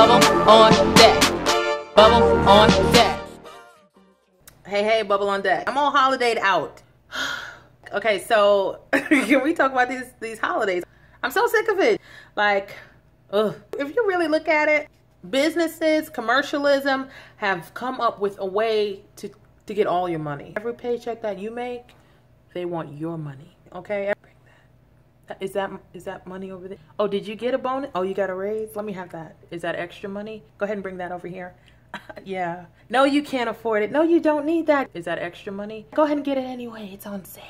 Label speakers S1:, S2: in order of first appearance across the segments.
S1: Bubble on deck. Bubble on deck. Hey, hey, bubble on deck. I'm all holidayed out. okay, so can we talk about these these holidays? I'm so sick of it. Like, ugh. if you really look at it, businesses, commercialism have come up with a way to to get all your money. Every paycheck that you make, they want your money. Okay? Is that is that money over there? Oh, did you get a bonus? Oh, you got a raise? Let me have that. Is that extra money? Go ahead and bring that over here. yeah. No, you can't afford it. No, you don't need that. Is that extra money? Go ahead and get it anyway. It's on sale.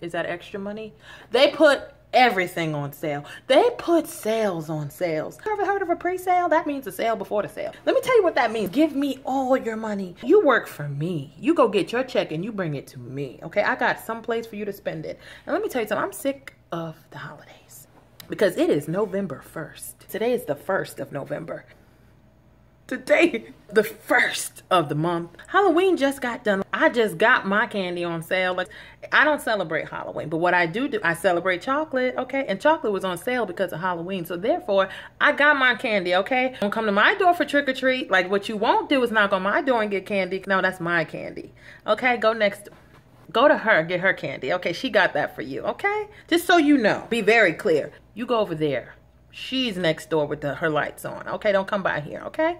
S1: Is that extra money? They put everything on sale. They put sales on sales. Ever heard of a pre-sale? That means a sale before the sale. Let me tell you what that means. Give me all your money. You work for me. You go get your check and you bring it to me. Okay, I got some place for you to spend it. And let me tell you something. I'm sick of the holidays because it is November 1st. Today is the 1st of November. Today, the first of the month. Halloween just got done. I just got my candy on sale. Like, I don't celebrate Halloween, but what I do do, I celebrate chocolate, okay? And chocolate was on sale because of Halloween. So therefore, I got my candy, okay? Don't come to my door for trick or treat. Like, what you won't do is knock on my door and get candy. No, that's my candy. Okay, go next Go to her, get her candy. Okay, she got that for you. Okay, just so you know, be very clear. You go over there. She's next door with the, her lights on. Okay, don't come by here. Okay.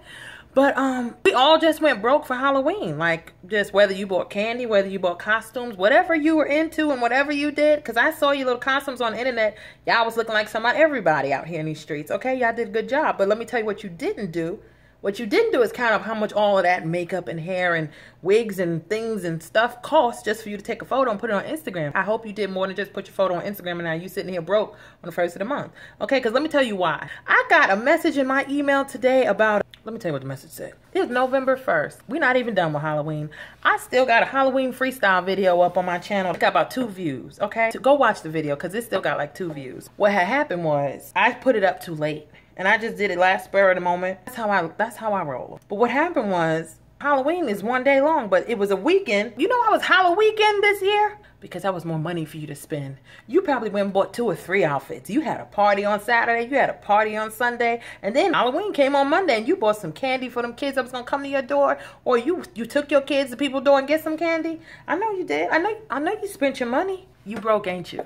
S1: But um, we all just went broke for Halloween. Like just whether you bought candy, whether you bought costumes, whatever you were into and whatever you did. Cause I saw your little costumes on the internet. Y'all was looking like somebody, everybody out here in these streets. Okay, y'all did a good job. But let me tell you what you didn't do what you didn't do is count up how much all of that makeup and hair and wigs and things and stuff costs just for you to take a photo and put it on Instagram. I hope you did more than just put your photo on Instagram and now you sitting here broke on the first of the month. Okay, because let me tell you why. I got a message in my email today about, let me tell you what the message said. It's November 1st. We're not even done with Halloween. I still got a Halloween freestyle video up on my channel. It got about two views, okay? So go watch the video because it still got like two views. What had happened was I put it up too late and I just did it last spur of the moment. That's how I that's how I roll. But what happened was Halloween is one day long, but it was a weekend. You know I was Halloween this year? Because that was more money for you to spend. You probably went and bought two or three outfits. You had a party on Saturday, you had a party on Sunday, and then Halloween came on Monday and you bought some candy for them kids that was gonna come to your door, or you you took your kids to people's door and get some candy. I know you did. I know I know you spent your money. You broke, ain't you?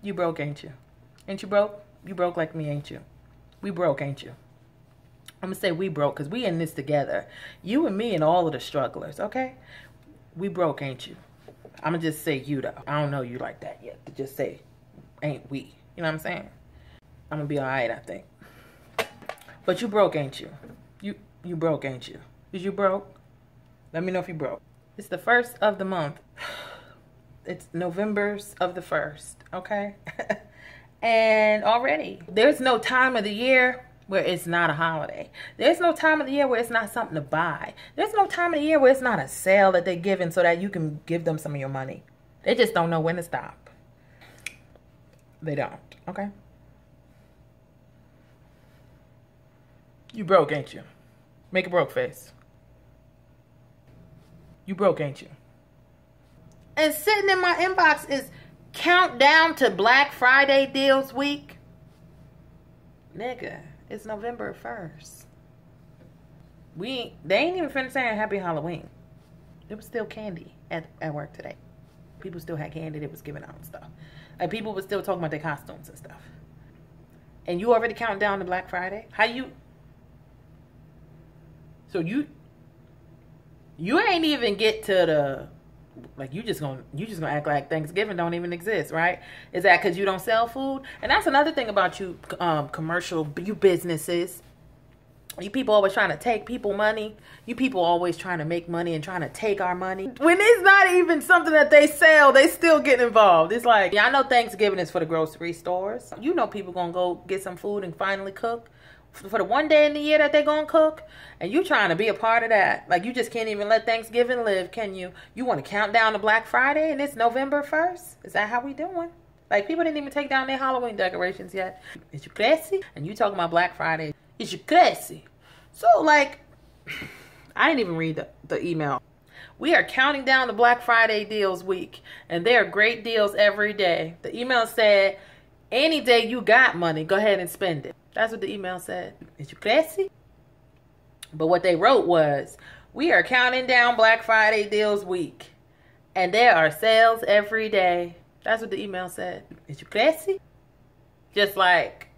S1: You broke, ain't you? Ain't you broke? You broke like me, ain't you? We broke, ain't you? I'm gonna say we broke because we in this together. You and me and all of the strugglers, okay? We broke, ain't you? I'm gonna just say you though. I don't know you like that yet. To just say, ain't we? You know what I'm saying? I'm gonna be all right, I think. But you broke, ain't you? You you broke, ain't you? Is you broke? Let me know if you broke. It's the first of the month. It's November's of the first, okay? And already, there's no time of the year where it's not a holiday. There's no time of the year where it's not something to buy. There's no time of the year where it's not a sale that they're giving so that you can give them some of your money. They just don't know when to stop. They don't, okay? You broke, ain't you? Make a broke face. You broke, ain't you? And sitting in my inbox is countdown to Black Friday deals week? Nigga, it's November 1st. We they ain't even finished saying happy Halloween. There was still candy at, at work today. People still had candy that was giving out and stuff. Like people were still talking about their costumes and stuff. And you already count down to Black Friday? How you So you you ain't even get to the like you just gonna you just gonna act like Thanksgiving don't even exist, right? Is that because you don't sell food? And that's another thing about you, um, commercial you businesses. You people always trying to take people money. You people always trying to make money and trying to take our money. When it's not even something that they sell, they still get involved. It's like, yeah, I know Thanksgiving is for the grocery stores. You know people gonna go get some food and finally cook for the one day in the year that they're gonna cook and you trying to be a part of that. Like you just can't even let thanksgiving live can you? You want to count down to black friday and it's november 1st is that how we doing? Like people didn't even take down their halloween decorations yet. Is you crazy and you talking about black friday. Is you crazy so like i didn't even read the, the email. We are counting down the black friday deals week and there are great deals every day. The email said Any day you got money, go ahead and spend it. That's what the email said. Is you classy? But what they wrote was, we are counting down Black Friday deals week. And there are sales every day. That's what the email said. Is you classy? Just like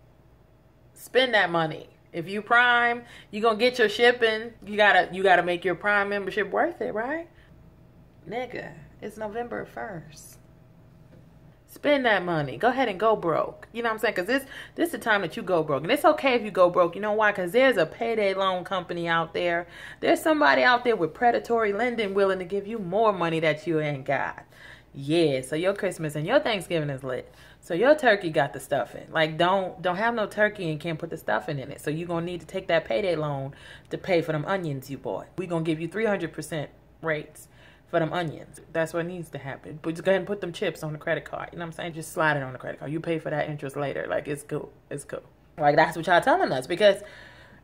S1: spend that money. If you prime, you're gonna get your shipping. You gotta you gotta make your prime membership worth it, right? Nigga, it's November 1st. Spend that money. Go ahead and go broke. You know what I'm saying? Because this this is the time that you go broke. And it's okay if you go broke. You know why? Because there's a payday loan company out there. There's somebody out there with predatory lending willing to give you more money that you ain't got. Yeah, so your Christmas and your Thanksgiving is lit. So your turkey got the stuffing. Like don't don't have no turkey and can't put the stuffing in it. So you're gonna need to take that payday loan to pay for them onions you bought. we gonna give you 300% rates for them onions. That's what needs to happen. But just go ahead and put them chips on the credit card. You know what I'm saying? Just slide it on the credit card. You pay for that interest later. Like it's cool. It's cool. Like that's what y'all telling us because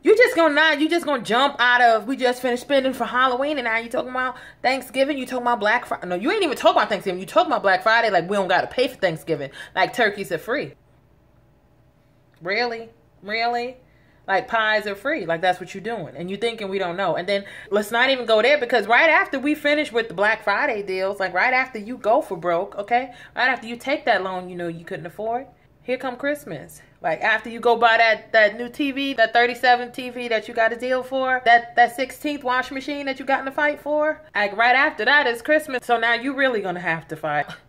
S1: you just gonna not you just gonna jump out of we just finished spending for Halloween and now you talking about Thanksgiving, you talking about Black Friday. No, you ain't even talking about Thanksgiving. You talking about Black Friday like we don't gotta pay for Thanksgiving. Like turkeys are free. Really? Really? Like pies are free. Like that's what you're doing. And you thinking we don't know. And then let's not even go there because right after we finish with the Black Friday deals, like right after you go for broke, okay? Right after you take that loan you know you couldn't afford, here come Christmas. Like after you go buy that that new TV, that 37 TV that you got a deal for, that that 16th wash machine that you got in the fight for, like right after that is Christmas. So now you really gonna have to fight.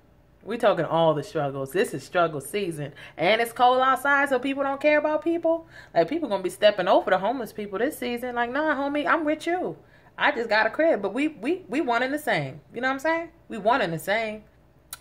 S1: We talking all the struggles. This is struggle season, and it's cold outside, so people don't care about people. Like people gonna be stepping over the homeless people this season. Like, nah, homie, I'm with you. I just got a crib, but we we we one in the same. You know what I'm saying? We one in the same.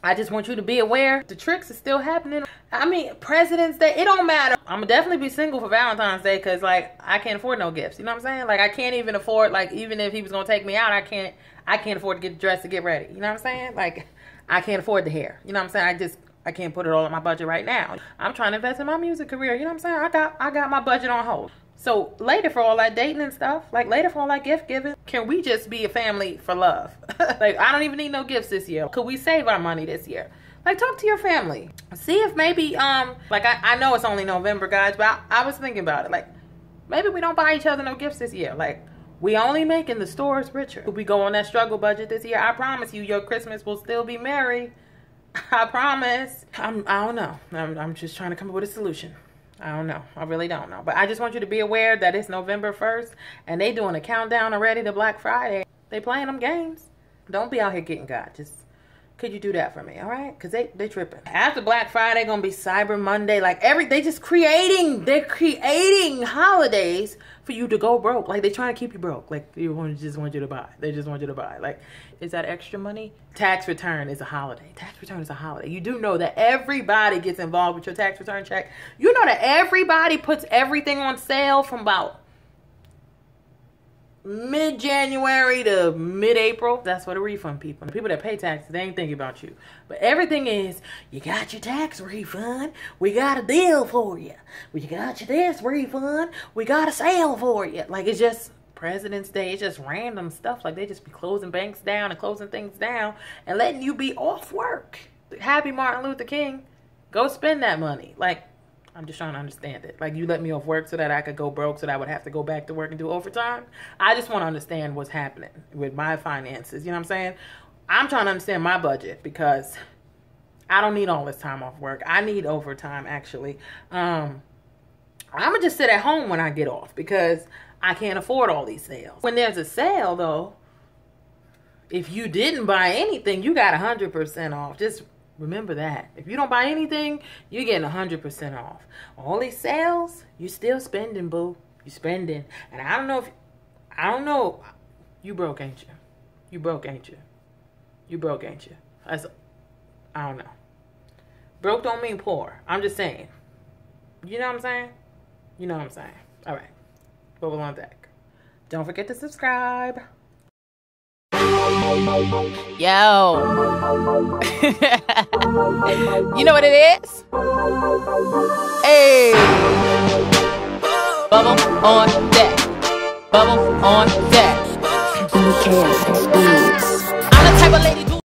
S1: I just want you to be aware the tricks are still happening. I mean, President's Day, it don't matter. I'm gonna definitely be single for Valentine's Day because like I can't afford no gifts. You know what I'm saying? Like I can't even afford like even if he was gonna take me out, I can't I can't afford to get dressed to get ready. You know what I'm saying? Like I can't afford the hair. You know what I'm saying? I just I can't put it all in my budget right now. I'm trying to invest in my music career. You know what I'm saying? I got I got my budget on hold. So later for all that dating and stuff, like later for all that gift giving, can we just be a family for love? like I don't even need no gifts this year. Could we save our money this year? Like talk to your family. See if maybe um like I, I know it's only November guys, but I, I was thinking about it. Like maybe we don't buy each other no gifts this year. Like we only making the stores richer. We go on that struggle budget this year, I promise you your Christmas will still be merry. I promise. I'm, I don't know. I'm, I'm just trying to come up with a solution. I don't know. I really don't know. But I just want you to be aware that it's November 1st and they doing a countdown already to Black Friday. They playing them games. Don't be out here getting God. Just could you do that for me all right? Because they they tripping. After black friday gonna be cyber monday. Like every they just creating they're creating holidays for you to go broke. Like they trying to keep you broke. Like you want just want you to buy. They just want you to buy. Like is that extra money? Tax return is a holiday. Tax return is a holiday. You do know that everybody gets involved with your tax return check. You know that everybody puts everything on sale from about mid January to mid April. That's for the refund people. The people that pay taxes, they ain't thinking about you. But everything is, you got your tax refund. We got a deal for you. We got your this refund. We got a sale for you. Like it's just President's Day. It's just random stuff. Like they just be closing banks down and closing things down and letting you be off work. Happy Martin Luther King. Go spend that money. Like I'm just trying to understand it. Like you let me off work so that I could go broke so that I would have to go back to work and do overtime. I just want to understand what's happening with my finances. You know what I'm saying? I'm trying to understand my budget because I don't need all this time off work. I need overtime actually. Um, I'm gonna just sit at home when I get off because I can't afford all these sales. When there's a sale though, if you didn't buy anything, you got 100% off. Just Remember that. If you don't buy anything, you're getting 100% off. All these sales, you're still spending, boo. You're spending. And I don't know if, I don't know. You broke, ain't you? You broke, ain't you? You broke, ain't you? That's, I don't know. Broke don't mean poor. I'm just saying. You know what I'm saying? You know what I'm saying. All right. Bubble on deck. Don't forget to subscribe.
S2: Yo. you know what it is? Hey. Bubble on deck. Bubble on deck. I'm the type of lady